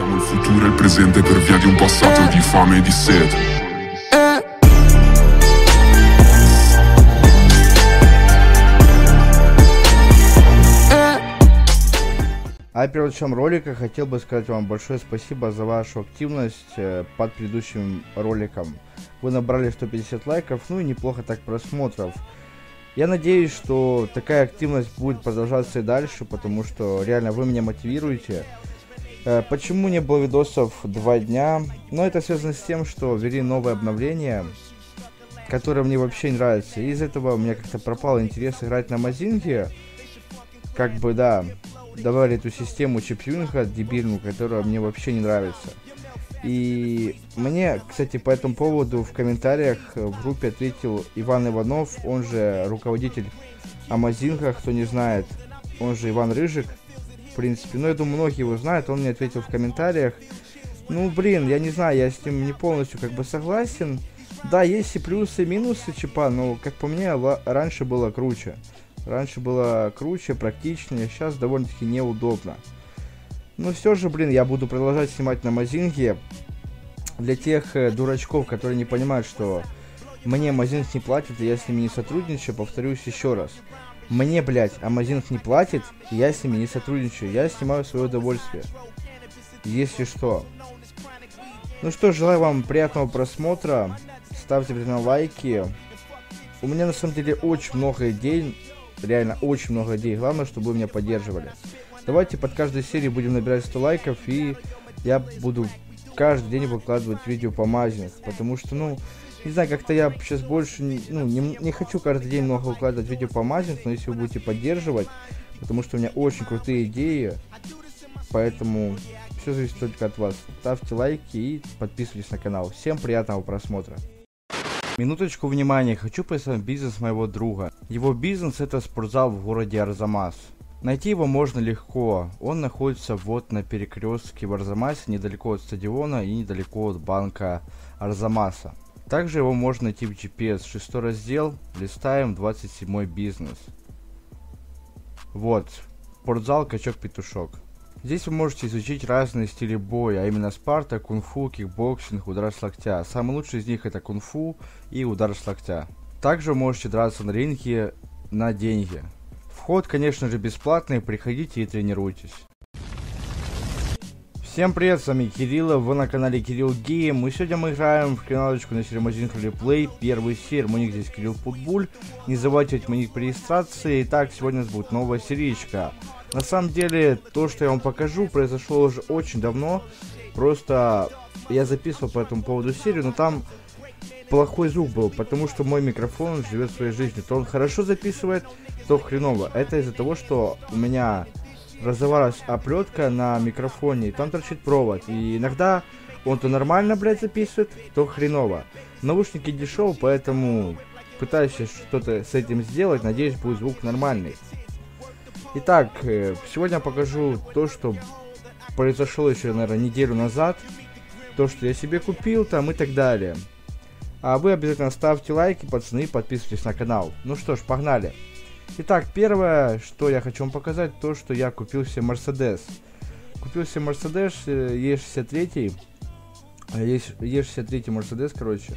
Siamo il futuro e il presente per via di un passato di fame e di sete. А перед началом ролика хотел бы сказать вам большое спасибо за вашу активность э, под предыдущим роликом. Вы набрали 150 лайков, ну и неплохо так просмотров. Я надеюсь, что такая активность будет продолжаться и дальше, потому что реально вы меня мотивируете. Э, почему не было видосов два дня? Ну, это связано с тем, что ввели новое обновление, которое мне вообще не нравится. И из этого у меня как-то пропал интерес играть на Мазинге. Как бы, да, давали эту систему чиптюнинга дебильную, которая мне вообще не нравится. И мне, кстати, по этому поводу в комментариях в группе ответил Иван Иванов, он же руководитель Амазинга, кто не знает, он же Иван Рыжик, принципе. Ну, я думаю, многие его знают, он мне ответил в комментариях. Ну, блин, я не знаю, я с ним не полностью как бы согласен. Да, есть и плюсы, и минусы чипа, но, как по мне, раньше было круче. Раньше было круче, практичнее, сейчас довольно-таки неудобно. Но все же, блин, я буду продолжать снимать на Мазинге. Для тех э, дурачков, которые не понимают, что мне Мазинг не платит, и я с ними не сотрудничаю, повторюсь еще раз. Мне, блядь, Амазинг не платит, я с ними не сотрудничаю. Я снимаю свое удовольствие. Если что. Ну что, желаю вам приятного просмотра. Ставьте на лайки. У меня на самом деле очень много идей реально очень много идей. Главное, чтобы вы меня поддерживали. Давайте под каждой серией будем набирать 100 лайков, и я буду каждый день выкладывать видео по мазинг, потому что, ну, не знаю, как-то я сейчас больше, ну, не, не хочу каждый день много выкладывать видео по мазинг, но если вы будете поддерживать, потому что у меня очень крутые идеи, поэтому все зависит только от вас. Ставьте лайки и подписывайтесь на канал. Всем приятного просмотра. Минуточку внимания, хочу представить бизнес моего друга. Его бизнес это спортзал в городе Арзамас. Найти его можно легко. Он находится вот на перекрестке в Арзамасе, недалеко от стадиона и недалеко от банка Арзамаса. Также его можно найти в GPS. Шестой раздел, листаем 27 бизнес. Вот, спортзал Качок-Петушок. Здесь вы можете изучить разные стили боя, а именно спарта, кунг-фу, кикбоксинг, удар с локтя. Самый лучший из них это кунг-фу и удар с локтя. Также вы можете драться на ринге на деньги. Вход, конечно же, бесплатный, приходите и тренируйтесь. Всем привет, с вами Кирилл, вы на канале Кирилл Гейм. И сегодня мы играем в каналочку на серии Магазин Плей, первый сер. Мой ник здесь Кирилл Футбуль. Не забывайте мой ник при регистрации. Итак, сегодня у нас будет новая серичка. На самом деле, то, что я вам покажу, произошло уже очень давно. Просто я записывал по этому поводу серию, но там плохой звук был, потому что мой микрофон живет своей жизнью. То он хорошо записывает, то хреново. Это из-за того, что у меня разорвалась оплетка на микрофоне, и там торчит провод. И иногда он то нормально, блядь, записывает, то хреново. Наушники дешевые, поэтому пытаюсь что-то с этим сделать. Надеюсь, будет звук нормальный. Итак, э, сегодня покажу то, что произошло еще, наверное, неделю назад. То, что я себе купил там и так далее. А вы обязательно ставьте лайки, пацаны, подписывайтесь на канал. Ну что ж, погнали. Итак, первое, что я хочу вам показать, то, что я купил себе Mercedes. Купил себе Mercedes E63. E63 Mercedes, короче.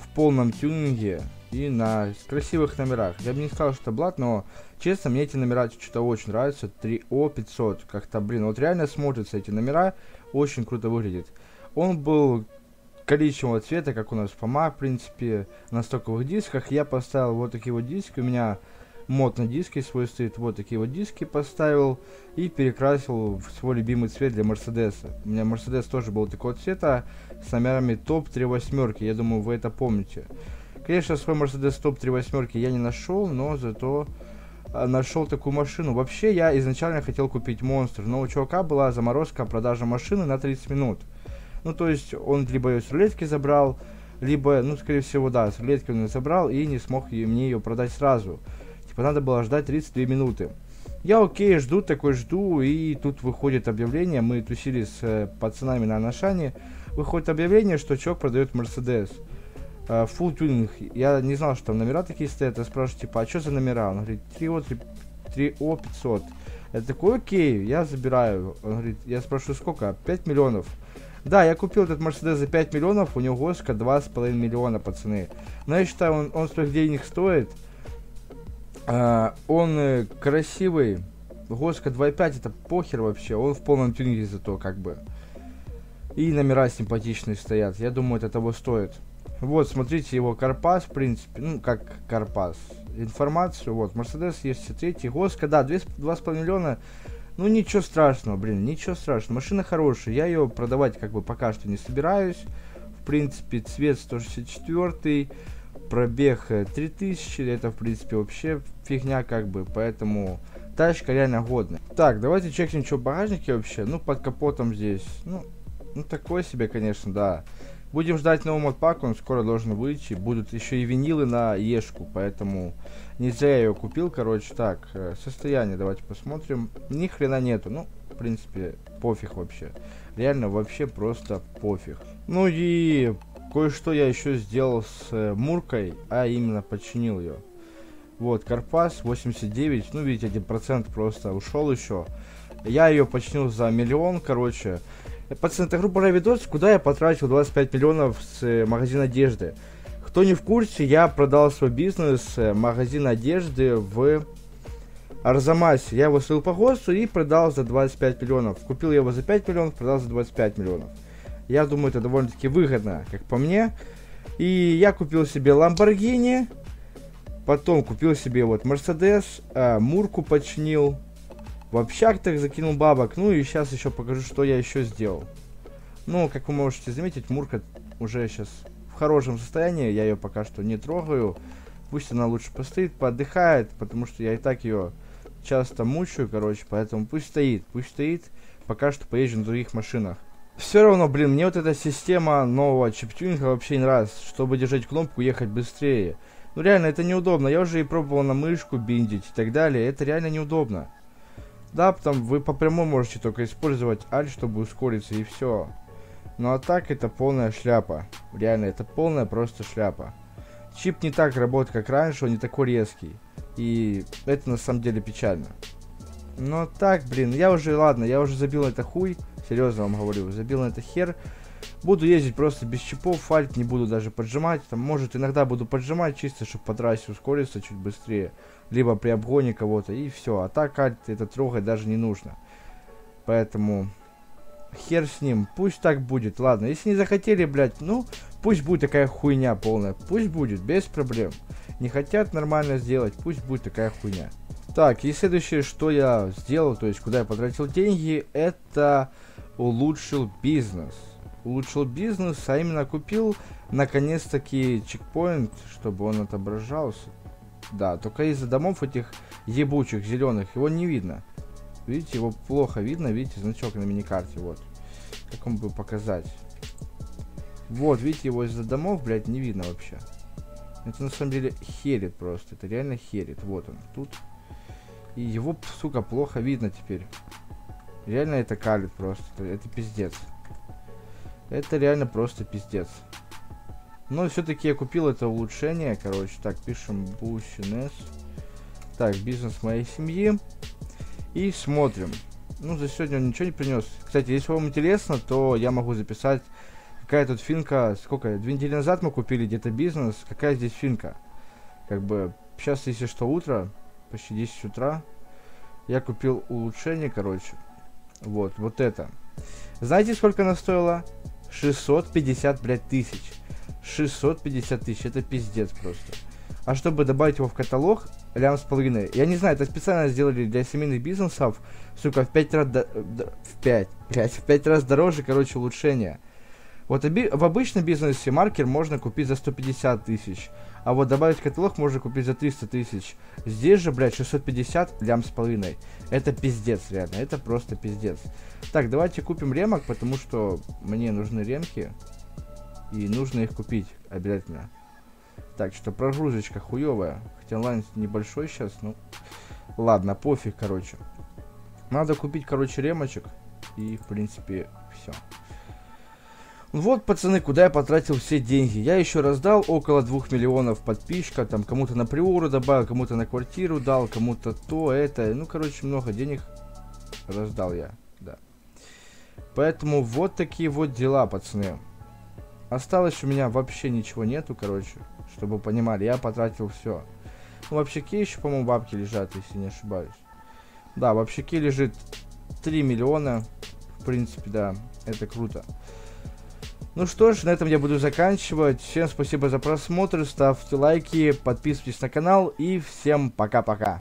В полном тюнинге и на красивых номерах. Я бы не сказал, что это блат, но честно, мне эти номера что-то очень нравятся. 3O500, как-то, блин, вот реально смотрятся эти номера, очень круто выглядит. Он был коричневого цвета, как у нас в ПАМА, в принципе, на стоковых дисках. Я поставил вот такие вот диски, у меня мод на диске свой стоит, вот такие вот диски поставил и перекрасил в свой любимый цвет для Мерседеса. У меня Мерседес тоже был такого цвета с номерами топ 3 восьмерки, я думаю, вы это помните. Конечно, свой Mercedes Top 3 восьмерки я не нашел, но зато а, нашел такую машину. Вообще, я изначально хотел купить Монстр, но у чувака была заморозка продажа машины на 30 минут. Ну, то есть, он либо ее с рулетки забрал, либо, ну, скорее всего, да, с рулетки он ее забрал и не смог мне ее продать сразу. Типа, надо было ждать 32 минуты. Я окей, жду, такой жду, и тут выходит объявление, мы тусили с э, пацанами на Анашане, выходит объявление, что чувак продает Мерседес. Uh, full тюнинг. Я не знал, что там номера такие стоят. Я спрашиваю, типа, а что за номера? Он говорит, 3O, 3, 3O 500. Я такой, окей, я забираю. Он говорит, я спрашиваю, сколько? 5 миллионов. Да, я купил этот Мерседес за 5 миллионов, у него госка 2,5 миллиона, пацаны. Но я считаю, он, он своих денег стоит. А, он э, красивый. Госка 2,5 это похер вообще. Он в полном тюнинге зато как бы. И номера симпатичные стоят. Я думаю, это того стоит. Вот, смотрите, его Карпас, в принципе, ну, как Карпас. Информацию, вот, Мерседес есть третий, Госка, да, 2,5 миллиона. Ну, ничего страшного, блин, ничего страшного. Машина хорошая, я ее продавать как бы пока что не собираюсь. В принципе, цвет 164, пробег 3000, э, это, в принципе, вообще фигня как бы, поэтому тачка реально годная. Так, давайте чекнем, что в багажнике вообще. Ну, под капотом здесь, ну, ну, такой себе, конечно, да. Будем ждать новый модпак, он скоро должен выйти. Будут еще и винилы на Ешку, поэтому не зря я ее купил, короче. Так, э, состояние давайте посмотрим. Ни хрена нету, ну, в принципе, пофиг вообще. Реально вообще просто пофиг. Ну и кое-что я еще сделал с э, Муркой, а именно починил ее. Вот, Карпас 89, ну видите, 1% просто ушел еще. Я ее починил за миллион, короче. Пацаны, это грубо говоря видос, куда я потратил 25 миллионов с э, магазина одежды. Кто не в курсе, я продал свой бизнес, э, магазин одежды в Арзамасе. Я его слил по ГОСТу и продал за 25 миллионов. Купил я его за 5 миллионов, продал за 25 миллионов. Я думаю, это довольно-таки выгодно, как по мне. И я купил себе Lamborghini, потом купил себе вот Mercedes, э, Мурку починил, в общак так закинул бабок. Ну и сейчас еще покажу, что я еще сделал. Ну, как вы можете заметить, Мурка уже сейчас в хорошем состоянии. Я ее пока что не трогаю. Пусть она лучше постоит, поотдыхает, потому что я и так ее часто мучаю, короче. Поэтому пусть стоит, пусть стоит. Пока что поезжу на других машинах. Все равно, блин, мне вот эта система нового чиптюнинга вообще не нравится. Чтобы держать кнопку, ехать быстрее. Ну реально, это неудобно. Я уже и пробовал на мышку биндить и так далее. Это реально неудобно. Да, потом вы по прямому можете только использовать аль, чтобы ускориться, и все. Ну а так это полная шляпа. Реально, это полная просто шляпа. Чип не так работает, как раньше, он не такой резкий. И это на самом деле печально. Но так, блин, я уже, ладно, я уже забил на это хуй. Серьезно вам говорю, забил на это хер. Буду ездить просто без чипов, фальт не буду даже поджимать. Там, может, иногда буду поджимать, чисто, чтобы по трассе ускориться чуть быстрее либо при обгоне кого-то, и все. А так альт это трогать даже не нужно. Поэтому хер с ним, пусть так будет, ладно. Если не захотели, блядь, ну, пусть будет такая хуйня полная, пусть будет, без проблем. Не хотят нормально сделать, пусть будет такая хуйня. Так, и следующее, что я сделал, то есть куда я потратил деньги, это улучшил бизнес. Улучшил бизнес, а именно купил наконец-таки чекпоинт, чтобы он отображался. Да, только из-за домов этих ебучих зеленых его не видно. Видите, его плохо видно, видите, значок на миникарте, вот. Как вам бы показать? Вот, видите, его из-за домов, блядь, не видно вообще. Это на самом деле херит просто, это реально херит. Вот он, тут. И его, сука, плохо видно теперь. Реально это калит просто, это, это пиздец. Это реально просто пиздец. Но все-таки я купил это улучшение. Короче, так, пишем Бусинес. Так, бизнес моей семьи. И смотрим. Ну, за сегодня он ничего не принес. Кстати, если вам интересно, то я могу записать, какая тут финка. Сколько? Две недели назад мы купили где-то бизнес. Какая здесь финка? Как бы, сейчас, если что, утро, почти 10 утра, я купил улучшение, короче. Вот, вот это. Знаете, сколько она стоила? 650, блядь, тысяч. 650 тысяч, это пиздец просто. А чтобы добавить его в каталог, лям с половиной. Я не знаю, это специально сделали для семейных бизнесов, сука, в 5 раз, до, в 5, 5, в 5 раз дороже, короче, улучшение. Вот в обычном бизнесе маркер можно купить за 150 тысяч, а вот добавить каталог можно купить за 300 тысяч. Здесь же, блядь, 650 лям с половиной. Это пиздец, реально, это просто пиздец. Так, давайте купим ремок, потому что мне нужны ремки. И нужно их купить обязательно. Так, что прогрузочка хуевая. Хотя онлайн небольшой сейчас, ну... Ладно, пофиг, короче. Надо купить, короче, ремочек. И, в принципе, все. Вот, пацаны, куда я потратил все деньги. Я еще раздал около 2 миллионов подписчиков. Там кому-то на приору добавил, кому-то на квартиру дал, кому-то то, это. Ну, короче, много денег раздал я, да. Поэтому вот такие вот дела, пацаны. Осталось у меня вообще ничего нету, короче, чтобы понимали, я потратил все. Ну, в общаке еще, по-моему, бабки лежат, если не ошибаюсь. Да, в общаке лежит 3 миллиона. В принципе, да, это круто. Ну что ж, на этом я буду заканчивать. Всем спасибо за просмотр, ставьте лайки, подписывайтесь на канал и всем пока-пока.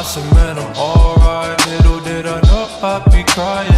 I said, man, I'm alright. Little did I know I'd be crying.